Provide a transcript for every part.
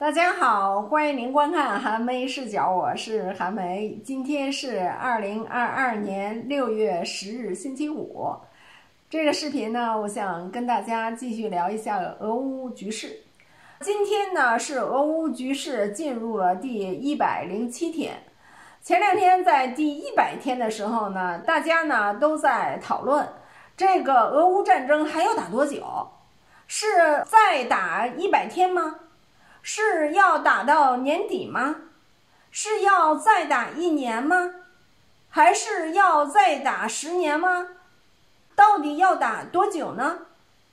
大家好，欢迎您观看韩梅视角，我是韩梅。今天是二零二二年六月十日，星期五。这个视频呢，我想跟大家继续聊一下俄乌局势。今天呢，是俄乌局势进入了第一百零七天。前两天在第一百天的时候呢，大家呢都在讨论这个俄乌战争还要打多久？是再打一百天吗？是要打到年底吗？是要再打一年吗？还是要再打十年吗？到底要打多久呢？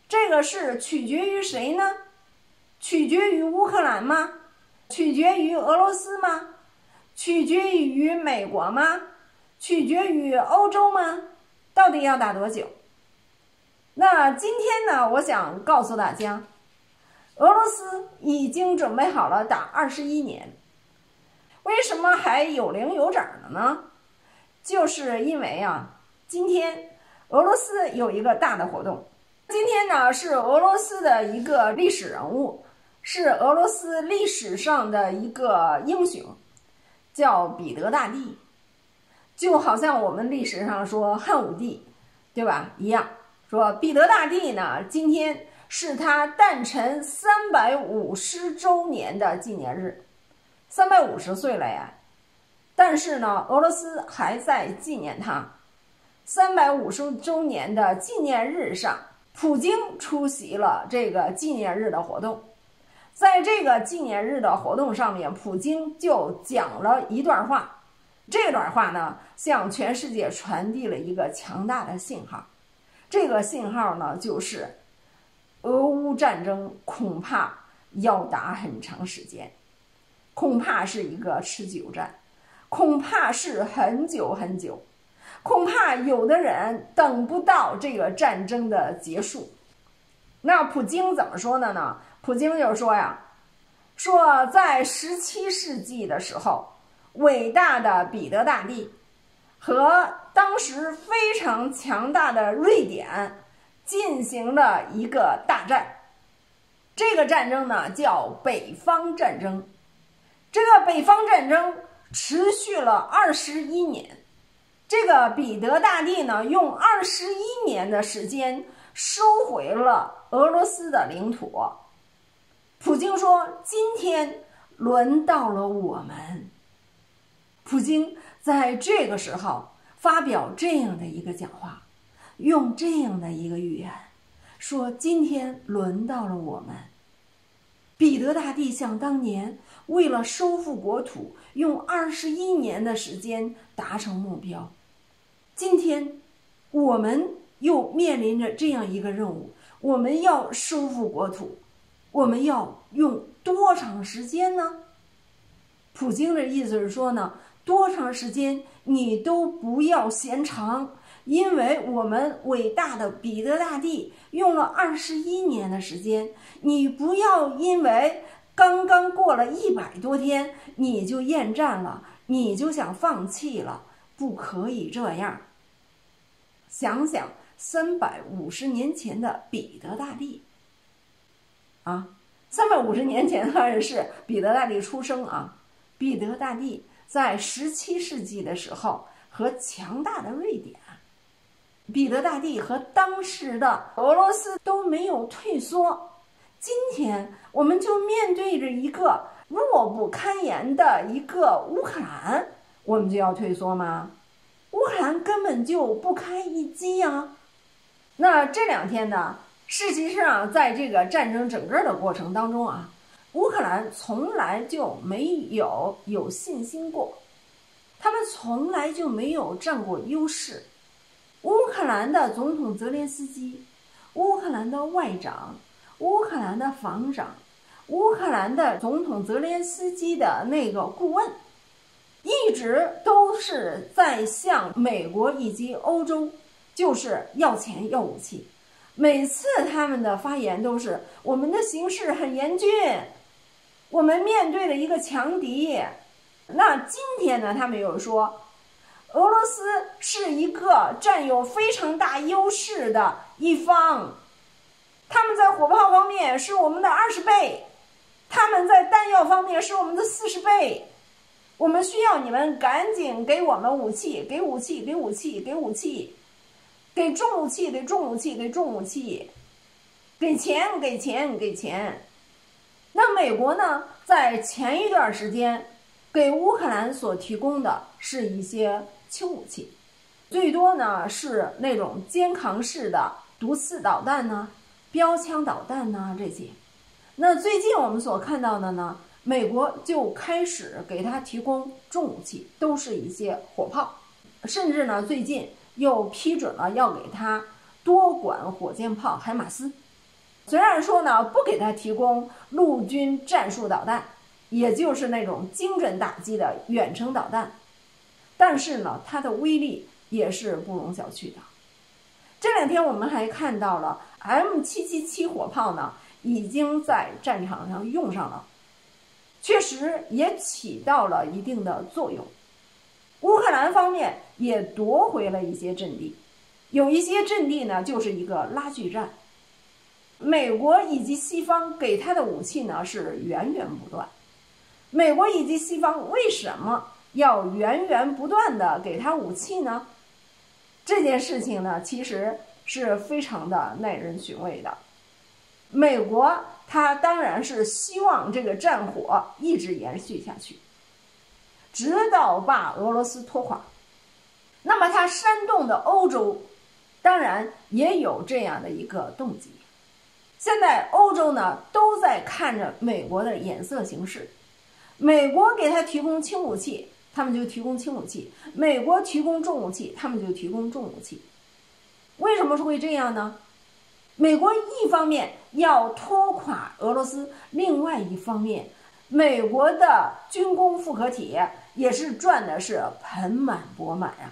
这个是取决于谁呢？取决于乌克兰吗？取决于俄罗斯吗？取决于美国吗？取决于欧洲吗？到底要打多久？那今天呢？我想告诉大家。俄罗斯已经准备好了打二十一年，为什么还有零有整的呢？就是因为啊，今天俄罗斯有一个大的活动。今天呢是俄罗斯的一个历史人物，是俄罗斯历史上的一个英雄，叫彼得大帝，就好像我们历史上说汉武帝，对吧？一样，说彼得大帝呢，今天。是他诞辰三百五十周年的纪念日，三百五十岁了呀。但是呢，俄罗斯还在纪念他。三百五十周年的纪念日上，普京出席了这个纪念日的活动。在这个纪念日的活动上面，普京就讲了一段话。这段话呢，向全世界传递了一个强大的信号。这个信号呢，就是。俄乌战争恐怕要打很长时间，恐怕是一个持久战，恐怕是很久很久，恐怕有的人等不到这个战争的结束。那普京怎么说的呢？普京就说呀，说在十七世纪的时候，伟大的彼得大帝和当时非常强大的瑞典。进行了一个大战，这个战争呢叫北方战争。这个北方战争持续了二十一年。这个彼得大帝呢，用二十一年的时间收回了俄罗斯的领土。普京说：“今天轮到了我们。”普京在这个时候发表这样的一个讲话。用这样的一个语言说：“今天轮到了我们。”彼得大帝想当年为了收复国土，用二十一年的时间达成目标。今天，我们又面临着这样一个任务：我们要收复国土，我们要用多长时间呢？普京的意思是说呢，多长时间你都不要嫌长。因为我们伟大的彼得大帝用了二十一年的时间，你不要因为刚刚过了一百多天你就厌战了，你就想放弃了，不可以这样。想想三百五十年前的彼得大帝，啊，三百五十年前当然是彼得大帝出生啊，彼得大帝在十七世纪的时候和强大的瑞典。彼得大帝和当时的俄罗斯都没有退缩，今天我们就面对着一个弱不堪言的一个乌克兰，我们就要退缩吗？乌克兰根本就不堪一击呀！那这两天呢，事实上在这个战争整个的过程当中啊，乌克兰从来就没有有信心过，他们从来就没有占过优势。乌克兰的总统泽连斯基，乌克兰的外长，乌克兰的防长，乌克兰的总统泽连斯基的那个顾问，一直都是在向美国以及欧洲就是要钱要武器。每次他们的发言都是：我们的形势很严峻，我们面对了一个强敌。那今天呢？他们又说。俄罗斯是一个占有非常大优势的一方，他们在火炮方面是我们的二十倍，他们在弹药方面是我们的四十倍，我们需要你们赶紧给我们武器，给武器，给武器，给武器，给重武器，给重武器，给重武器，给钱，给钱，给钱。那美国呢，在前一段时间给乌克兰所提供的是一些轻武器，最多呢是那种肩扛式的毒刺导弹呢、标枪导弹呢这些。那最近我们所看到的呢，美国就开始给他提供重武器，都是一些火炮，甚至呢最近又批准了要给他多管火箭炮海马斯。虽然说呢不给他提供陆军战术导弹，也就是那种精准打击的远程导弹，但是呢它的威力也是不容小觑的。这两天我们还看到了 M 七七七火炮呢。已经在战场上用上了，确实也起到了一定的作用。乌克兰方面也夺回了一些阵地，有一些阵地呢就是一个拉锯战。美国以及西方给他的武器呢是源源不断。美国以及西方为什么要源源不断的给他武器呢？这件事情呢其实是非常的耐人寻味的。美国，他当然是希望这个战火一直延续下去，直到把俄罗斯拖垮。那么，他煽动的欧洲，当然也有这样的一个动机。现在，欧洲呢都在看着美国的眼色行事。美国给他提供轻武器，他们就提供轻武器；美国提供重武器，他们就提供重武器。为什么会这样呢？美国一方面要拖垮俄罗斯，另外一方面，美国的军工复合体也是赚的是盆满钵满呀。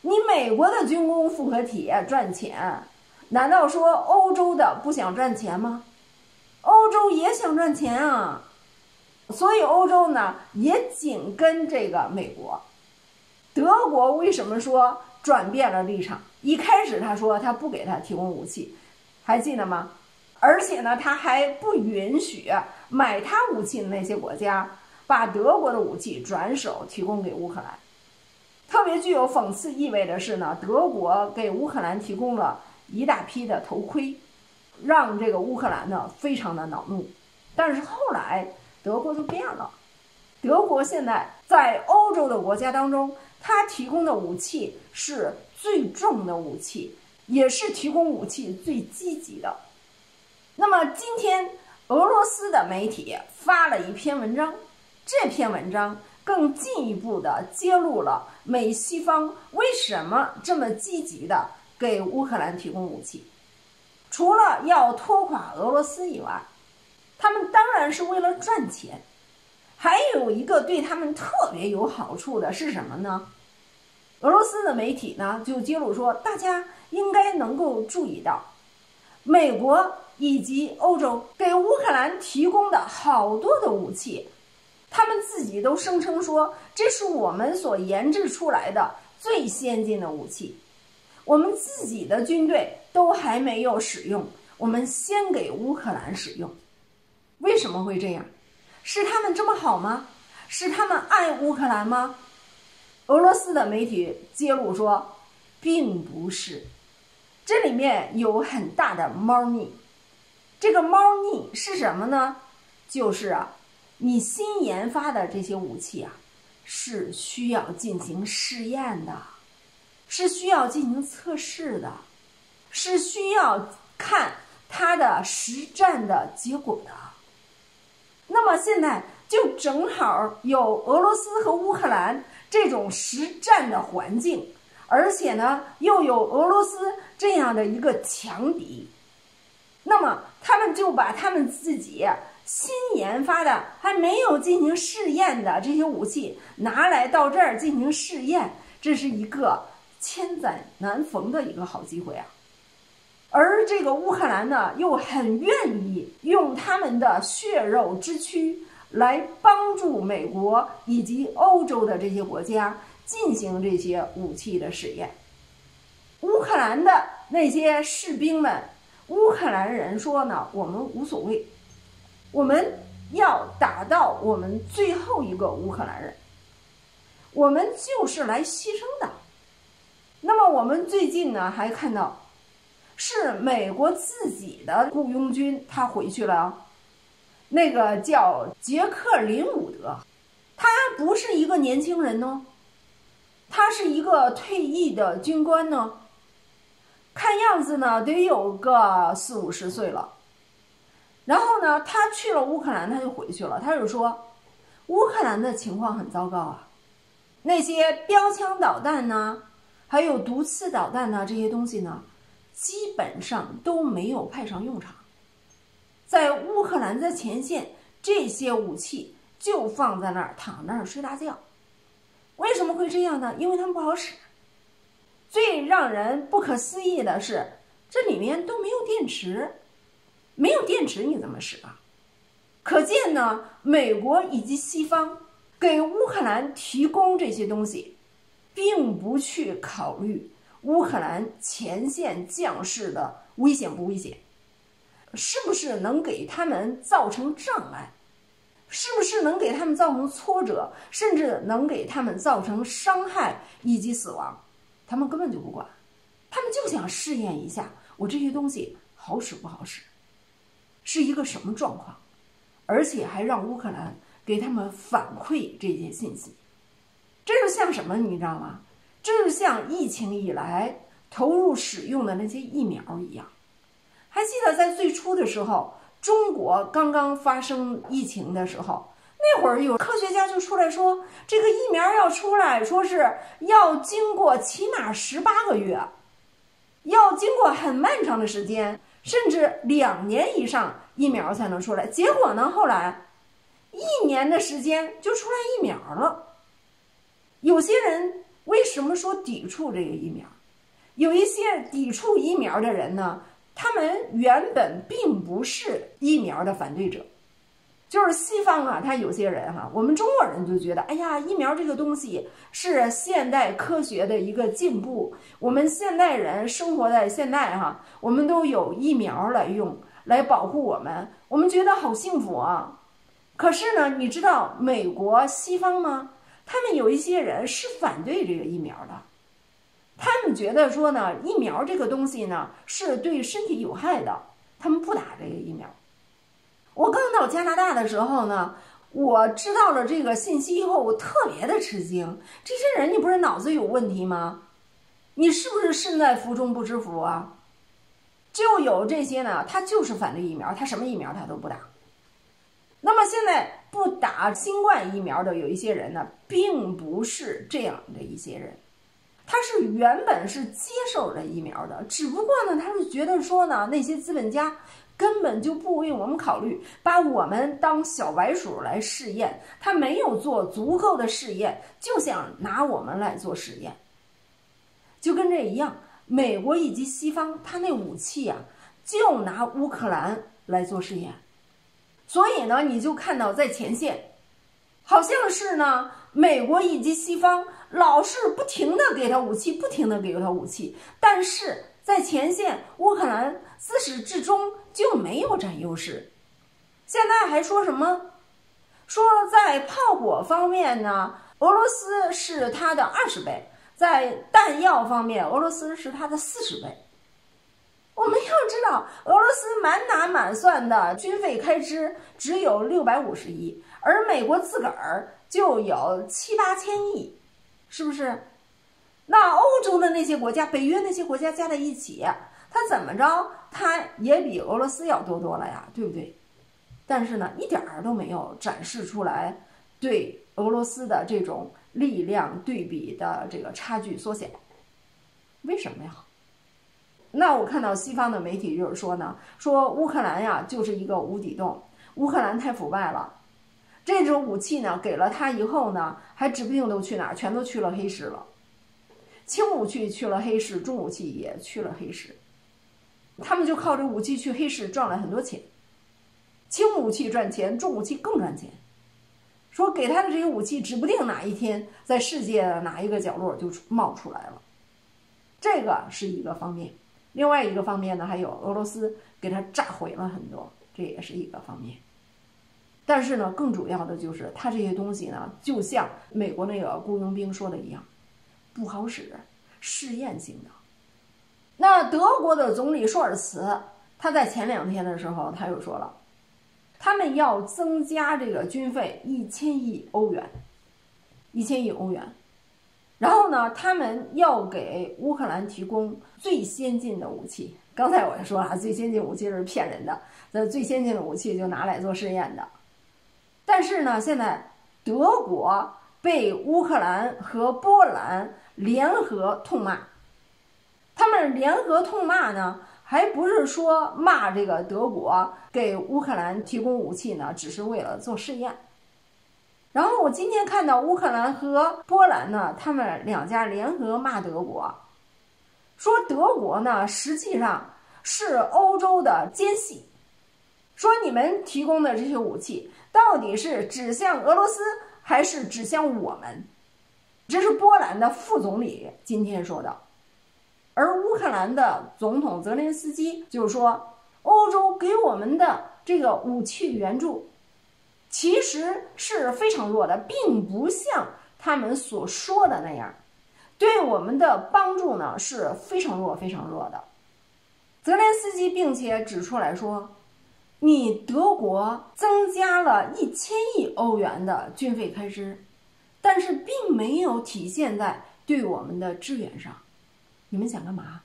你美国的军工复合体赚钱，难道说欧洲的不想赚钱吗？欧洲也想赚钱啊，所以欧洲呢也紧跟这个美国。德国为什么说转变了立场？一开始他说他不给他提供武器。还记得吗？而且呢，他还不允许买他武器的那些国家把德国的武器转手提供给乌克兰。特别具有讽刺意味的是呢，德国给乌克兰提供了一大批的头盔，让这个乌克兰呢非常的恼怒。但是后来德国就变了，德国现在在欧洲的国家当中，它提供的武器是最重的武器。也是提供武器最积极的。那么今天俄罗斯的媒体发了一篇文章，这篇文章更进一步的揭露了美西方为什么这么积极的给乌克兰提供武器。除了要拖垮俄罗斯以外，他们当然是为了赚钱。还有一个对他们特别有好处的是什么呢？俄罗斯的媒体呢就揭露说，大家。应该能够注意到，美国以及欧洲给乌克兰提供的好多的武器，他们自己都声称说这是我们所研制出来的最先进的武器，我们自己的军队都还没有使用，我们先给乌克兰使用。为什么会这样？是他们这么好吗？是他们爱乌克兰吗？俄罗斯的媒体揭露说，并不是。这里面有很大的猫腻，这个猫腻是什么呢？就是啊，你新研发的这些武器啊，是需要进行试验的，是需要进行测试的，是需要看它的实战的结果的。那么现在就正好有俄罗斯和乌克兰这种实战的环境。而且呢，又有俄罗斯这样的一个强敌，那么他们就把他们自己新研发的、还没有进行试验的这些武器拿来到这儿进行试验，这是一个千载难逢的一个好机会啊！而这个乌克兰呢，又很愿意用他们的血肉之躯来帮助美国以及欧洲的这些国家。进行这些武器的试验，乌克兰的那些士兵们，乌克兰人说呢，我们无所谓，我们要打到我们最后一个乌克兰人，我们就是来牺牲的。那么我们最近呢还看到，是美国自己的雇佣军他回去了，那个叫杰克林伍德，他不是一个年轻人哦，他是一个退役的军官呢，看样子呢得有个四五十岁了。然后呢，他去了乌克兰，他就回去了。他就说，乌克兰的情况很糟糕啊，那些标枪导弹呢，还有毒刺导弹呢，这些东西呢，基本上都没有派上用场。在乌克兰的前线，这些武器就放在那儿，躺那儿睡大觉。为什么会这样呢？因为它们不好使。最让人不可思议的是，这里面都没有电池。没有电池你怎么使啊？可见呢，美国以及西方给乌克兰提供这些东西，并不去考虑乌克兰前线将士的危险不危险，是不是能给他们造成障碍，是不是能给他们造成挫折，甚至能给他们造成伤害以及死亡，他们根本就不管，他们就想试验一下我这些东西好使不好使。是一个什么状况，而且还让乌克兰给他们反馈这些信息，这就像什么，你知道吗？就是像疫情以来投入使用的那些疫苗一样。还记得在最初的时候，中国刚刚发生疫情的时候，那会儿有科学家就出来说，这个疫苗要出来说是要经过起码十八个月，要经过很漫长的时间。甚至两年以上疫苗才能出来，结果呢？后来一年的时间就出来疫苗了。有些人为什么说抵触这个疫苗？有一些抵触疫苗的人呢，他们原本并不是疫苗的反对者。就是西方啊，他有些人哈，我们中国人就觉得，哎呀，疫苗这个东西是现代科学的一个进步。我们现代人生活在现代哈，我们都有疫苗来用来保护我们，我们觉得好幸福啊。可是呢，你知道美国西方吗？他们有一些人是反对这个疫苗的，他们觉得说呢，疫苗这个东西呢是对身体有害的，他们不打这个疫苗。我刚到加拿大的时候呢，我知道了这个信息以后，我特别的吃惊。这些人，你不是脑子有问题吗？你是不是身在福中不知福啊？就有这些呢，他就是反对疫苗，他什么疫苗他都不打。那么现在不打新冠疫苗的有一些人呢，并不是这样的一些人，他是原本是接受了疫苗的，只不过呢，他是觉得说呢，那些资本家。根本就不为我们考虑，把我们当小白鼠来试验。他没有做足够的试验，就想拿我们来做实验。就跟这一样，美国以及西方，他那武器呀，就拿乌克兰来做试验。所以呢，你就看到在前线，好像是呢，美国以及西方老是不停的给他武器，不停的给他武器，但是。在前线，乌克兰自始至终就没有占优势。现在还说什么？说在炮火方面呢，俄罗斯是他的二十倍；在弹药方面，俄罗斯是他的四十倍。我们要知道，俄罗斯满打满算的军费开支只有六百五十亿，而美国自个儿就有七八千亿，是不是？那欧洲的那些国家，北约那些国家加在一起，它怎么着，它也比俄罗斯要多多了呀，对不对？但是呢，一点儿都没有展示出来对俄罗斯的这种力量对比的这个差距缩小，为什么呀？那我看到西方的媒体就是说呢，说乌克兰呀就是一个无底洞，乌克兰太腐败了，这种武器呢给了他以后呢，还指不定都去哪儿，全都去了黑市了。轻武器去了黑市，重武器也去了黑市，他们就靠这武器去黑市赚了很多钱。轻武器赚钱，重武器更赚钱。说给他的这些武器，指不定哪一天在世界的哪一个角落就冒出来了。这个是一个方面，另外一个方面呢，还有俄罗斯给他炸毁了很多，这也是一个方面。但是呢，更主要的就是它这些东西呢，就像美国那个雇佣兵说的一样，不好使，试验性的。那德国的总理舒尔茨，他在前两天的时候，他又说了，他们要增加这个军费一千亿欧元，一千亿欧元。然后呢，他们要给乌克兰提供最先进的武器。刚才我也说了，最先进武器是骗人的，这最先进的武器就拿来做试验的。但是呢，现在德国被乌克兰和波兰联合痛骂，他们联合痛骂呢，还不是说骂这个德国给乌克兰提供武器呢，只是为了做试验。然后我今天看到乌克兰和波兰呢，他们两家联合骂德国，说德国呢实际上是欧洲的奸细，说你们提供的这些武器到底是指向俄罗斯还是指向我们？这是波兰的副总理今天说的，而乌克兰的总统泽连斯基就是说，欧洲给我们的这个武器援助。其实是非常弱的，并不像他们所说的那样，对我们的帮助呢是非常弱、非常弱的。泽连斯基并且指出来说，你德国增加了一千亿欧元的军费开支，但是并没有体现在对我们的支援上。你们想干嘛？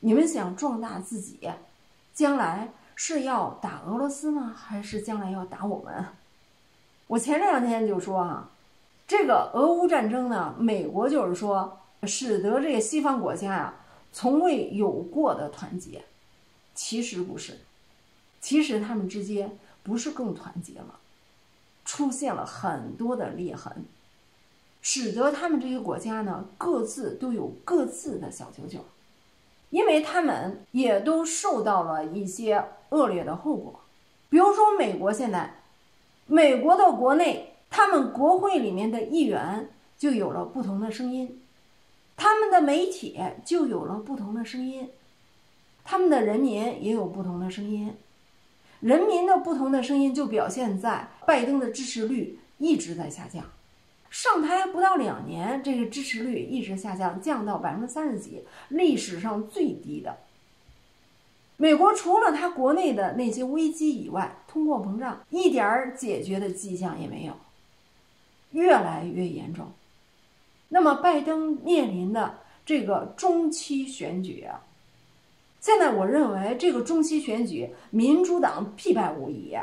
你们想壮大自己，将来？是要打俄罗斯吗？还是将来要打我们？我前两天就说啊，这个俄乌战争呢，美国就是说，使得这个西方国家呀，从未有过的团结。其实不是，其实他们之间不是更团结了，出现了很多的裂痕，使得他们这些国家呢，各自都有各自的小九九。因为他们也都受到了一些恶劣的后果，比如说美国现在，美国的国内，他们国会里面的议员就有了不同的声音，他们的媒体就有了不同的声音，他们的人民也有不同的声音，人民的不同的声音就表现在拜登的支持率一直在下降。上台不到两年，这个支持率一直下降，降到百分之三十几，历史上最低的。美国除了它国内的那些危机以外，通货膨胀一点儿解决的迹象也没有，越来越严重。那么拜登面临的这个中期选举啊，现在我认为这个中期选举，民主党必败无疑，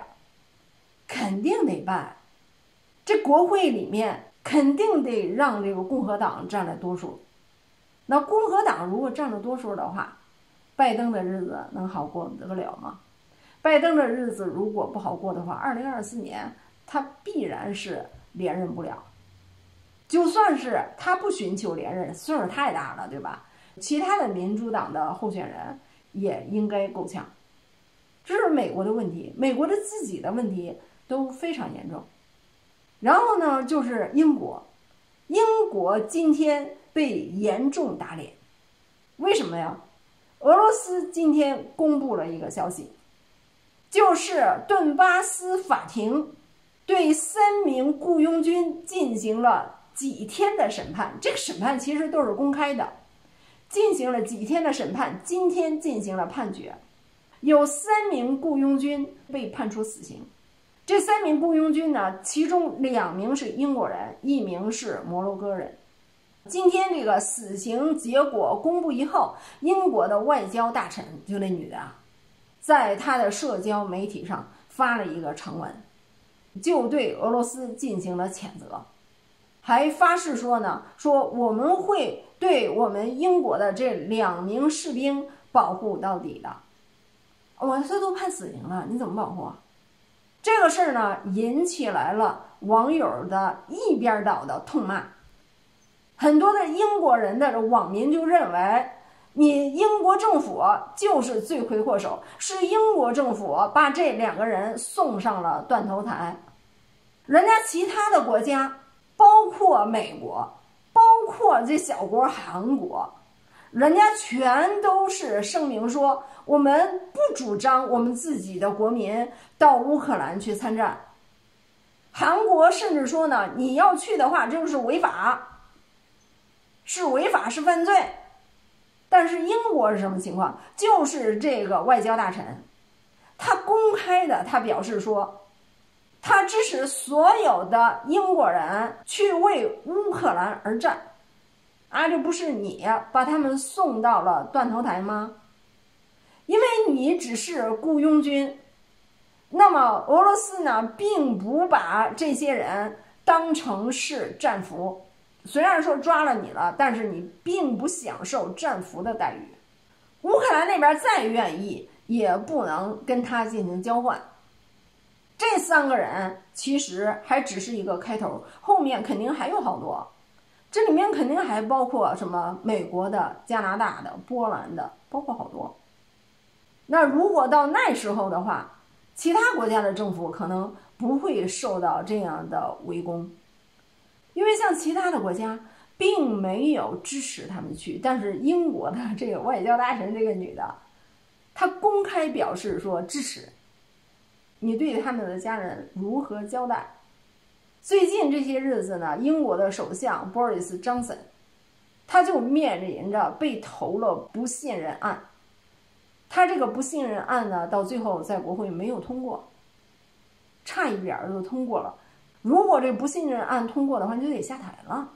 肯定得败。这国会里面。肯定得让这个共和党占了多数。那共和党如果占了多数的话，拜登的日子能好过得了吗？拜登的日子如果不好过的话，二零二四年他必然是连任不了。就算是他不寻求连任，岁数太大了，对吧？其他的民主党的候选人也应该够呛。这是美国的问题，美国的自己的问题都非常严重。然后呢，就是英国，英国今天被严重打脸，为什么呀？俄罗斯今天公布了一个消息，就是顿巴斯法庭对三名雇佣军进行了几天的审判，这个审判其实都是公开的，进行了几天的审判，今天进行了判决，有三名雇佣军被判处死刑。这三名雇佣军呢，其中两名是英国人，一名是摩洛哥人。今天这个死刑结果公布以后，英国的外交大臣就那女的啊，在他的社交媒体上发了一个长文，就对俄罗斯进行了谴责，还发誓说呢，说我们会对我们英国的这两名士兵保护到底的。我这都判死刑了，你怎么保护？啊这个事儿呢，引起来了网友的一边倒的痛骂。很多的英国人的网民就认为，你英国政府就是罪魁祸首，是英国政府把这两个人送上了断头台。人家其他的国家，包括美国，包括这小国韩国。人家全都是声明说，我们不主张我们自己的国民到乌克兰去参战，韩国甚至说呢，你要去的话，这就是违法，是违法，是犯罪。但是英国是什么情况？就是这个外交大臣，他公开的，他表示说，他支持所有的英国人去为乌克兰而战。啊，这不是你把他们送到了断头台吗？因为你只是雇佣军。那么俄罗斯呢，并不把这些人当成是战俘，虽然说抓了你了，但是你并不享受战俘的待遇。乌克兰那边再愿意，也不能跟他进行交换。这三个人其实还只是一个开头，后面肯定还有好多。这里面肯定还包括什么美国的、加拿大的、波兰的，包括好多。那如果到那时候的话，其他国家的政府可能不会受到这样的围攻，因为像其他的国家并没有支持他们去。但是英国的这个外交大臣这个女的，她公开表示说支持。你对他们的家人如何交代？最近这些日子呢，英国的首相 Boris Johnson，他就面临着被投了不信任案。他这个不信任案呢，到最后在国会没有通过，差一点儿就通过了。如果这不信任案通过的话，你就得下台了。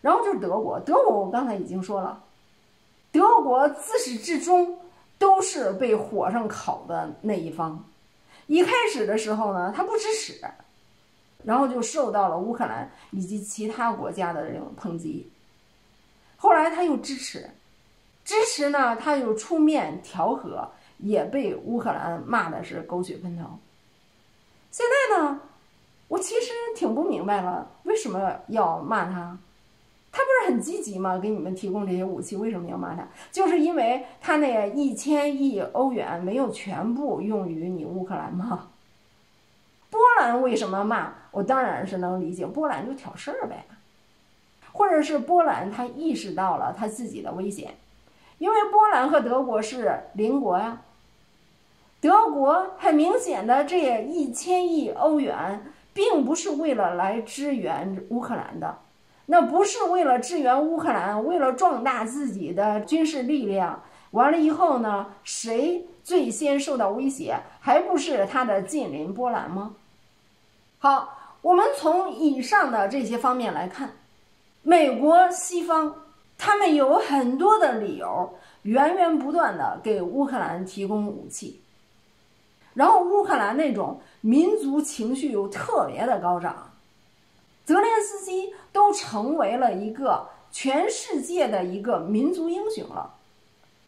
然后就是德国，德国我刚才已经说了，德国自始至终都是被火上烤的那一方。一开始的时候呢，他不支持。然后就受到了乌克兰以及其他国家的这种抨击。后来他又支持，支持呢，他又出面调和，也被乌克兰骂的是狗血喷头。现在呢，我其实挺不明白了，为什么要骂他？他不是很积极吗？给你们提供这些武器，为什么要骂他？就是因为他那一千亿欧元没有全部用于你乌克兰吗？波兰为什么骂？我当然是能理解，波兰就挑事儿呗，或者是波兰他意识到了他自己的危险，因为波兰和德国是邻国呀。德国很明显的这一千亿欧元，并不是为了来支援乌克兰的，那不是为了支援乌克兰，为了壮大自己的军事力量。完了以后呢，谁最先受到威胁，还不是他的近邻波兰吗？好，我们从以上的这些方面来看，美国西方他们有很多的理由，源源不断的给乌克兰提供武器，然后乌克兰那种民族情绪又特别的高涨，泽连斯基都成为了一个全世界的一个民族英雄了，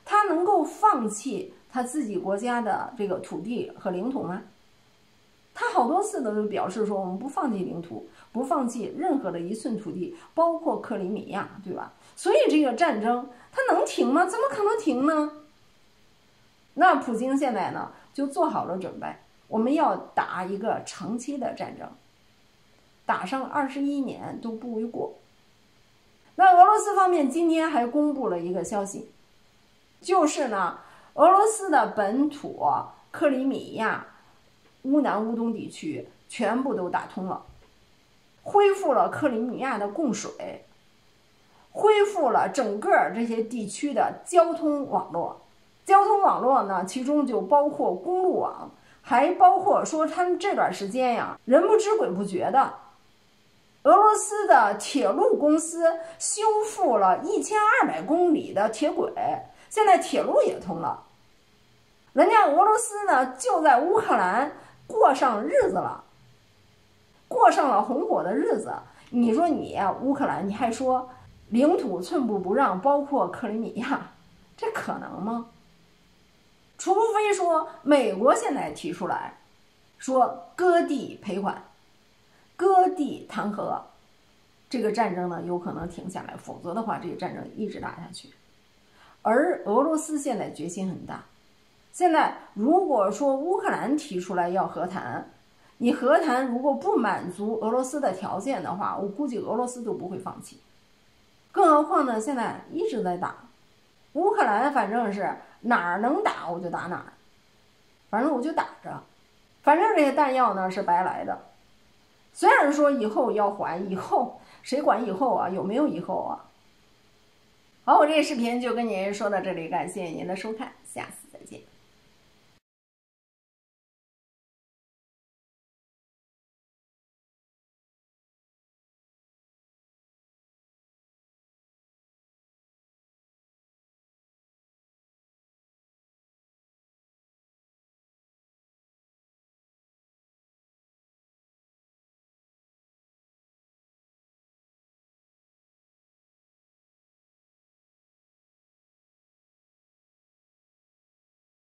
他能够放弃他自己国家的这个土地和领土吗？他好多次的都表示说，我们不放弃领土，不放弃任何的一寸土地，包括克里米亚，对吧？所以这个战争它能停吗？怎么可能停呢？那普京现在呢，就做好了准备，我们要打一个长期的战争，打上二十一年都不为过。那俄罗斯方面今天还公布了一个消息，就是呢，俄罗斯的本土克里米亚。乌南乌东地区全部都打通了，恢复了克里米亚的供水，恢复了整个这些地区的交通网络。交通网络呢，其中就包括公路网，还包括说他们这段时间呀，人不知鬼不觉的，俄罗斯的铁路公司修复了一千二百公里的铁轨，现在铁路也通了。人家俄罗斯呢，就在乌克兰。过上日子了，过上了红火的日子。你说你乌克兰，你还说领土寸步不让，包括克里米亚，这可能吗？除非说美国现在提出来，说割地赔款，割地谈和，这个战争呢有可能停下来，否则的话，这个战争一直打下去。而俄罗斯现在决心很大。现在如果说乌克兰提出来要和谈，你和谈如果不满足俄罗斯的条件的话，我估计俄罗斯都不会放弃。更何况呢，现在一直在打，乌克兰反正是哪儿能打我就打哪儿，反正我就打着，反正这些弹药呢是白来的，虽然说以后要还，以后谁管以后啊？有没有以后啊？好，我这个视频就跟您说到这里，感谢您的收看，